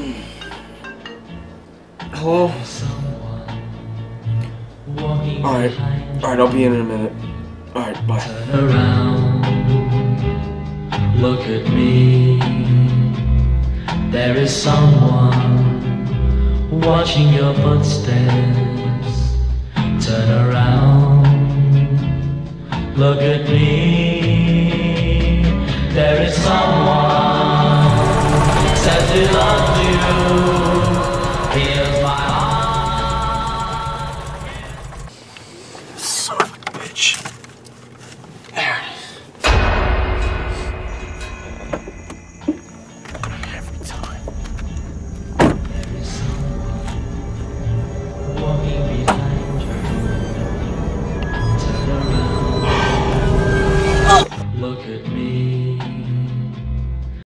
Oh. Hello? Alright. Alright, I'll be in in a minute. Alright, bye. Turn around, look at me. There is someone watching your footsteps. Turn around, look at me.